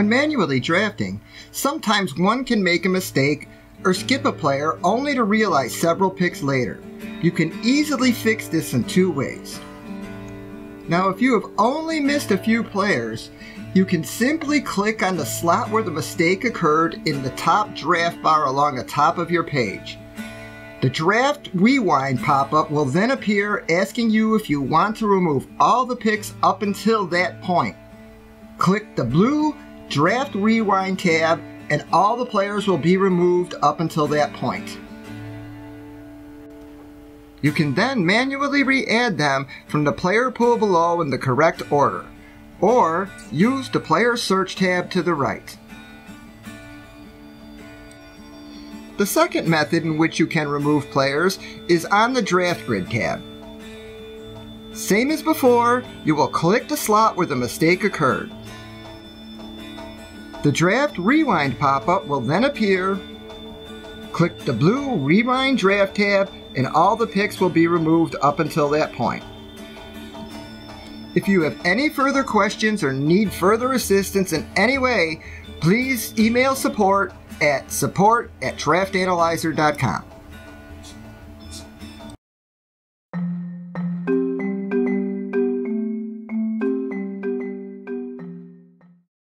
manually drafting, sometimes one can make a mistake or skip a player only to realize several picks later. You can easily fix this in two ways. Now, if you have only missed a few players, you can simply click on the slot where the mistake occurred in the top draft bar along the top of your page. The draft rewind pop-up will then appear asking you if you want to remove all the picks up until that point. Click the blue draft rewind tab and all the players will be removed up until that point. You can then manually re-add them from the player pool below in the correct order, or use the player search tab to the right. The second method in which you can remove players is on the Draft Grid tab. Same as before, you will click the slot where the mistake occurred. The Draft Rewind pop-up will then appear. Click the blue Rewind Draft tab and all the picks will be removed up until that point. If you have any further questions or need further assistance in any way, please email support at support at draftanalyzer.com.